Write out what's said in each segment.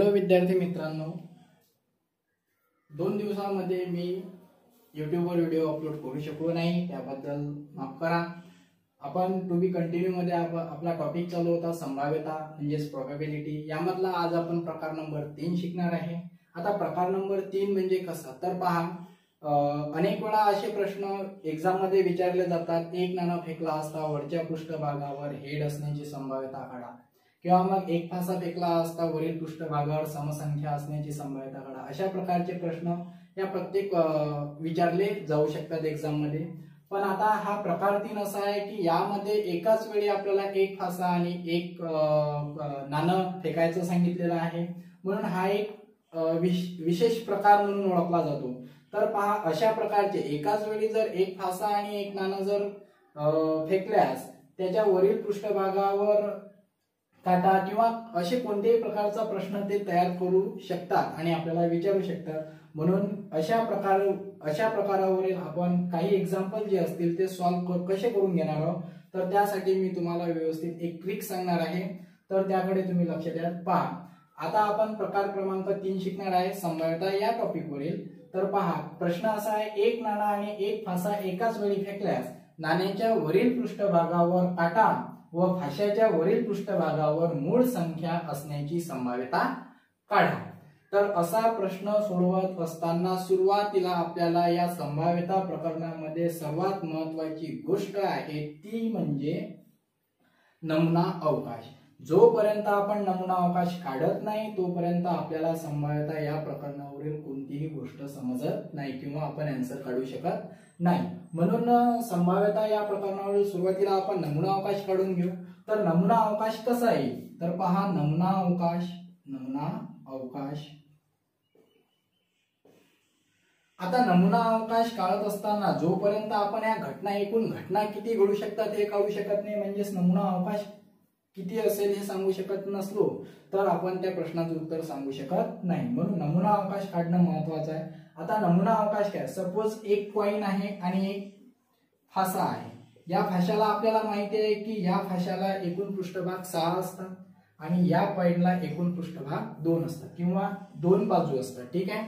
Hello विद्यार्थी मित्रांनो. दोन दिवसामध्ये मी यूट्यूबवर व्हिडिओ अपलोड करू शकलो नाही त्याबद्दल माफ करा. आपण टू बी कंटिन्यू मध्ये आप- आपला टॉपिक चालू होता संभाव्यता म्हणजेच प्रोबॅबिलिटी यामधला आज आपण प्रकार नंबर तीन शिकणार आहे. आता प्रकार नंबर तीन म्हणजे कसा? तर पहा अनेक वेळा असे प्रश्न एक्झाममध्ये विचारले जातात. एक नाणं फेकला असता वरच्या पृष्ठभागावर हेड असण्याची संभाव्यता काढा. किंवा मग एक फासा फेकला असता वरील पृष्ठभागावर समसंख्या असण्याची संभाव्यता काढा. अशा प्रकारचे प्रश्न या प्रत्येक विचारले जाऊ शकतात एक्झाममध्ये. पण आता हा प्रकार तीन असा आहे की यामध्ये एकाच वेळी आपल्याला एक फासा आणि एक नाणं फेकायचं सांगितलेलं आहे. म्हणून हा एक विश- विशेष प्रकार म्हणून ओळखला जातो. तर पहा अशा प्रकारचे एकाच वेळी जर एक फासा आणि एक नाणं जर फेकल्यास त्याच्या वरील पृष्ठभागावर काटा किंवा असे कोणत्याही प्रकारचा प्रश्न ते तयार करू शकतात आणि आपल्याला विचारू शकतात. म्हणून अशा प्रकार अशा प्रकारावरील आपण काही एक्झाम्पल जे असतील ते सॉल्व्ह कसे करून घेणार आहोत? तर त्यासाठी मी तुम्हाला व्यवस्थित एक ट्रिक सांगणार आहे. तर त्याकडे तुम्ही लक्ष द्या. पहा. आता आपण प्रकार क्रमांक तीन शिकणार आहे. संभाव्यता या टॉपिकवरील तर पहा. प्रश्न असा आहे एक नाणा आणि एक फासा एकाच वेळी फेकल्यास नाण्याच्या वरील पृष्ठभागावर काटा व फाशाच्या वरील पृष्ठभागावर मूळ संख्या असण्याची संभाव्यता काढा. तर असा प्रश्न सोडवत असताना सुरुवातीला आपल्याला या संभाव्यता प्रकरणामध्ये सर्वात महत्वाची गोष्ट आहे ती म्हणजे नमुना अवकाश. जोपर्यंत आपण नमुना अवकाश काढत नाही तोपर्यंत आपल्याला संभाव्यता या प्रकरणावरील कोणतीही गोष्ट समजत नाही किंवा आपण अँसर काढू शकत नाही. म्हणून संभाव्यता या प्रकरणावरील सुरुवातीला आपण नमुना अवकाश काढून घेऊ. तर नमुना अवकाश कसा येईल? तर पहा नमुना अवकाश नमुना अवकाश. आता नमुना अवकाश काढत असताना जोपर्यंत आपण या घटना एकूण घटना किती घडू शकतात हे काढू शकत नाही म्हणजेच नमुना अवकाश किती असेल हे सांगू शकत नसलो तर आपण त्या प्रश्नाचं उत्तर सांगू शकत नाही. म्हणून नमुना अवकाश काढणं महत्वाचं आहे. आता नमुना अवकाश काय? सपोज एक कॉईन आहे आणि एक फासा आहे. या फाशाला आपल्याला माहिती आहे की या फाशाला एकूण पृष्ठभाग सहा असतात आणि या कॉईनला एकूण पृष्ठभाग दोन असतात किंवा दोन बाजू असतात. ठीक आहे?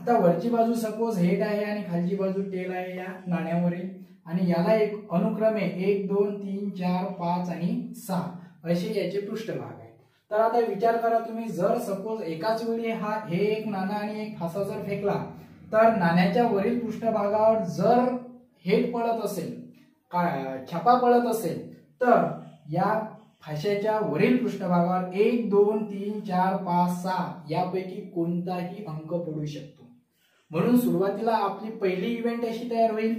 आता वरची बाजू सपोज हेड आहे आणि खालची बाजू टेल आहे या नाण्यावरील. आणि याला एक अनुक्रमे एक दोन तीन चार पाच आणि सहा. असे याचे पृष्ठभाग आहेत तर आता विचार करा तुम्ही जर सपोज एकाच वेळी हा हे एक नाणा आणि एक फासा जर फेकला तर नाण्याच्या वरील पृष्ठभागावर जर हेड पडत असेल का छापा पडत असेल तर या फाशाच्या वरील पृष्ठभागावर एक दोन तीन चार पाच सहा यापैकी कोणताही अंक पडू शकतो. म्हणून सुरुवातीला आपली पहिली इव्हेंट अशी तयार होईल.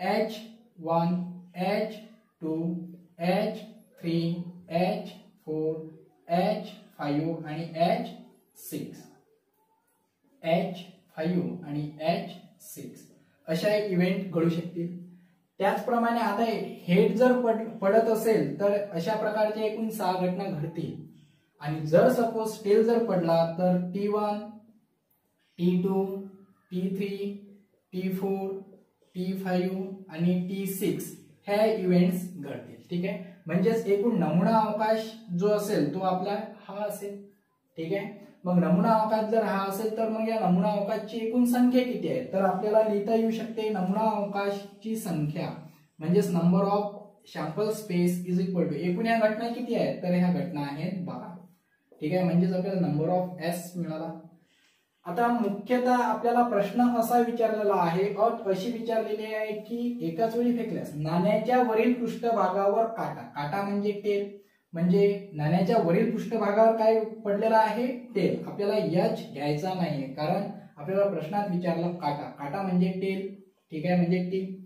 H one H two H three H four H five आणि एच सिक्स एच फाईव्ह आणि एच सिक्स अशा एक इव्हेंट घडू शकतील. त्याचप्रमाणे आता हेड जर पड पडत असेल तर अशा प्रकारच्या एकूण सहा घटना घडतील. आणि जर सपोज टेल जर पडला तर T one T two T three T four T five आणि टी सिक्स ह्या इव्हेंट्स घडतील. ठीक आहे? म्हणजेच एकूण नमुना अवकाश जो असेल तो आपला हा असेल. ठीक आहे? मग नमुना अवकाश जर हा असेल तर मग या नमुना अवकाशची एकूण संख्या किती आहे? तर आपल्याला लिहिता येऊ शकते नमुना अवकाशची संख्या. म्हणजेच number of sample space is equal to एकूण या घटना किती आहेत? तर ह्या घटना आहेत बारा. ठीक आहे? म्हणजेच आपल्याला नंबर ऑफ एस मिळाला. आता मुख्यतः आपल्याला प्रश्न असा विचारलेला आहे अट अशी विचारलेली आहे की एकाच वेळी फेकल्यास नाण्याच्या वरील पृष्ठभागावर काटा काटा म्हणजे टेल म्हणजे नाण्याच्या वरील पृष्ठभागावर काय पडलेला आहे? टेल आपल्याला यच घ्यायचा नाहीये कारण आपल्याला प्रश्नात विचारलं काटा. काटा म्हणजे टेल ठीक आहे म्हणजे टी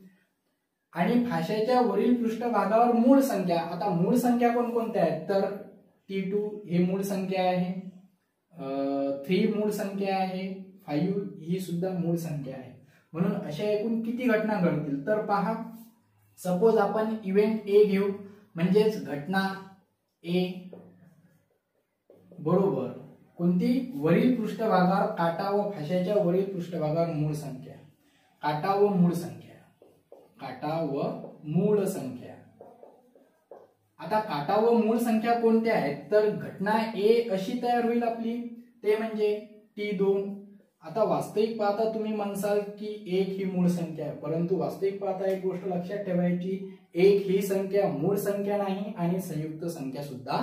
आणि भाषेच्या वरील पृष्ठभागावर मूळ संख्या. आता मूळ संख्या कोणकोणत्या आहेत? तर टी टू हे मूळ संख्या आहे. थ्री मूळ संख्या आहे फाईव्ह ही सुद्धा मूळ संख्या आहे. म्हणून अशा एकूण किती घटना घडतील? तर पहा सपोज आपण इव्हेंट ए घेऊ म्हणजेच घटना ए बरोबर कोणती? वरील पृष्ठभागावर काटा व फाशाच्या वरील पृष्ठभागावर मूळ संख्या. काटा व मूळ संख्या. काटा व मूळ संख्या. आता काटा व मूळ संख्या कोणत्या आहेत? तर घटना ए अशी तयार होईल आपली. ते म्हणजे टी दोन. आता वास्तविक पाहता तुम्ही म्हणसाल की एक ही मूळ संख्या आहे. परंतु वास्तविक पाहता एक गोष्ट लक्षात ठेवायची एक ही संख्या मूळ संख्या नाही आणि संयुक्त संख्या सुद्धा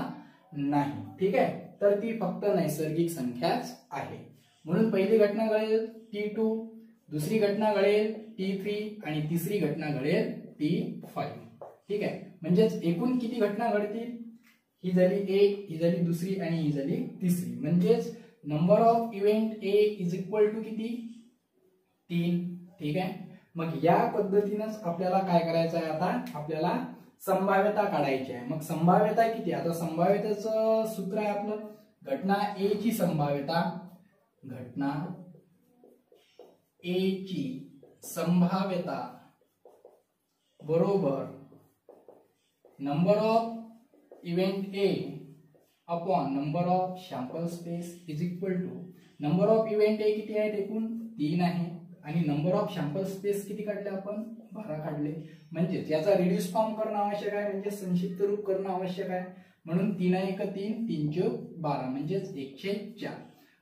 नाही. ठीक आहे? तर ती फक्त नैसर्गिक संख्याच आहे. म्हणून पहिली घटना घडेल टी टू दुसरी घटना घडेल टी थ्री आणि तिसरी घटना घडेल टी फाईव्ह ठीक आहे. म्हणजेच एकूण किती घटना घडतील? ही झाली एक ही झाली दुसरी आणि ही झाली तिसरी. म्हणजेच number of event A is equal to किती? तीन. ठीक आहे? मग या पद्धतीनंच आपल्याला काय करायचं आहे आता? आपल्याला संभाव्यता काढायची आहे. मग संभाव्यता किती? आता संभाव्यतेचं सूत्र आहे आपलं. घटना ए ची संभाव्यता. घटना ए ची संभाव्यता बरोबर number of event A upon number of sample space is equal to number of event A किती आहेत एकूण? तीन आहे. आणि नंबर ऑफ सॅम्पल स्पेस किती काढले आपण? बारा काढले. म्हणजेच याचा रिड्यूस फॉर्म करणं आवश्यक आहे म्हणजे संक्षिप्त रूप करणं आवश्यक आहे. म्हणून तीन एक तीन तीन बारा म्हणजेच एकशे चार.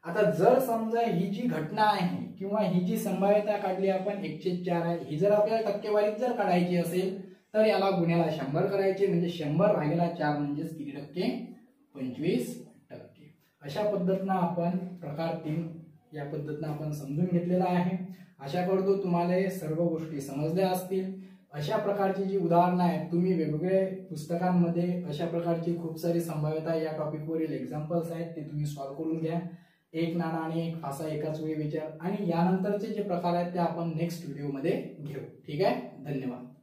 आता जर समजा ही जी घटना आहे किंवा ही जी संभाव्यता काढली आपण एकशे चार आहे ही जर आपल्याला टक्केवारीत जर काढायची असेल तर याला गुन्ह्याला शंभर करायचे म्हणजे शंभर भागेला चार म्हणजेच किती टक्के? पंचवीस टक्के. अशा पद्धतीनं आपण प्रकार तीन या पद्धतीनं आपण समजून घेतलेला आहे. आशा करतो तुम्हाला सर्व गोष्टी समजल्या असतील. अशा प्रकारची जी उदाहरणं आहेत तुम्ही वेगवेगळे पुस्तकांमध्ये अशा प्रकारची खूप सारी संभाव्यता या टॉपिकवरील एक्झाम्पल्स आहेत ते तुम्ही सॉल्व्ह करून घ्या. एक नाणा आणि एक फासा एकाच वेळी विचार. आणि यानंतरचे जे प्रकार आहेत ते आपण नेक्स्ट व्हिडिओमध्ये घेऊ. ठीक आहे? धन्यवाद.